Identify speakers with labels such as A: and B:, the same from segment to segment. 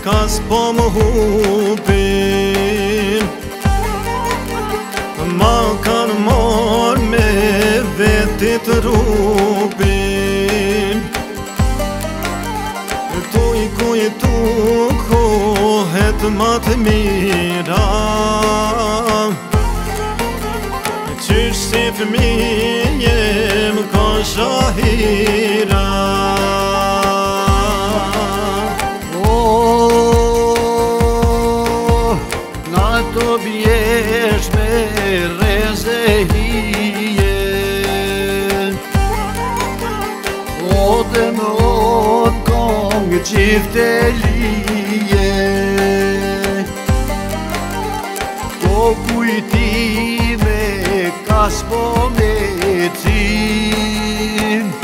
A: Kas përmë hupin Më kanë marë me vetit rupin E të i ku i të kohet më të mira Në qyshtë si të minje më shahira qifte lije Po kujtime ka me ka me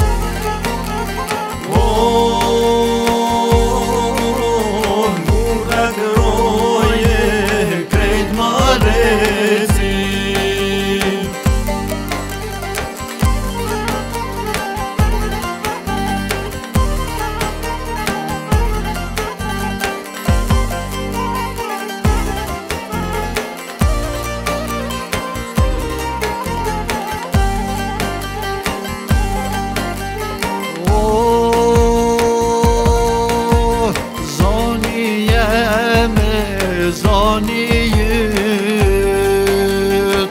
A: Në një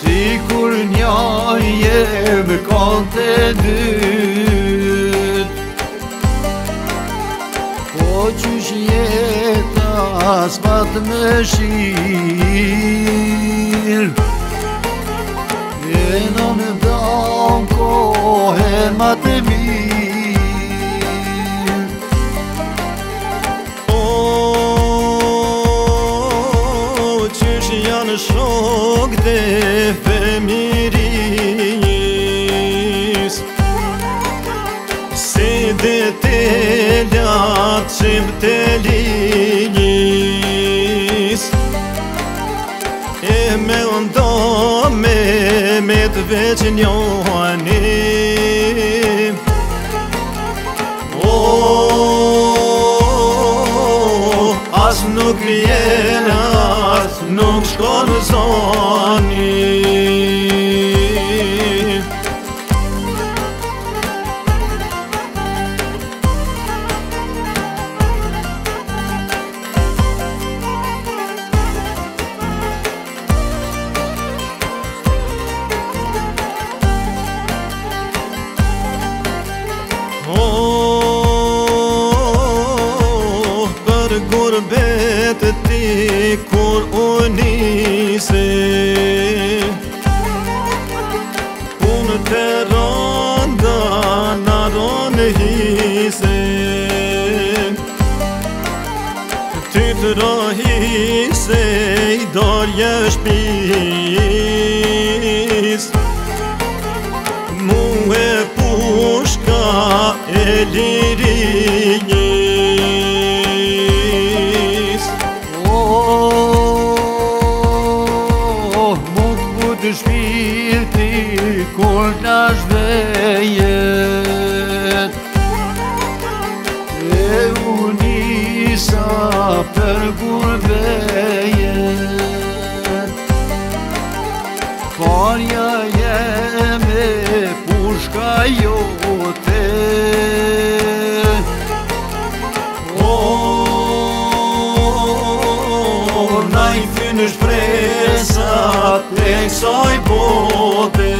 A: Si kur njën je më kont e njët Po që shjeta s'pat me shimë shok dhe femiris Se dhe te latë që më te linis E me ndo me me të veç njohani Oh, as nuk vjena nuk shkonë zoni Oh, oh, oh, oh, oh, oh, vetë ti kur u nisi Unë të rënda në rënë hisi Ty të rëhisi i dorje shpis Mu e pushka e liri të shpirti kur në shvejet E unisa për kur vejet Farja jeme pushka jote kynë është presat Në kësoj bote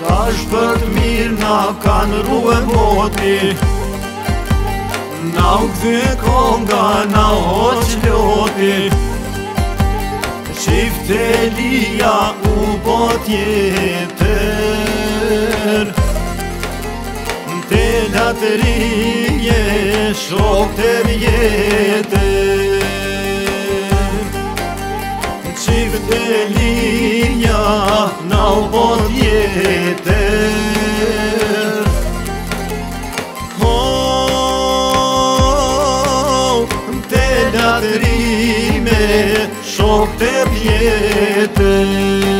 A: Ka është të mirë Në kanë ruë po e moti Në u këtë konga Në o që ljoti Shifte lija U bot jetër Në të lëtërin Shokët e vjetër Në qivë të linja Në alpot jetër Në telat rime Shokët e vjetër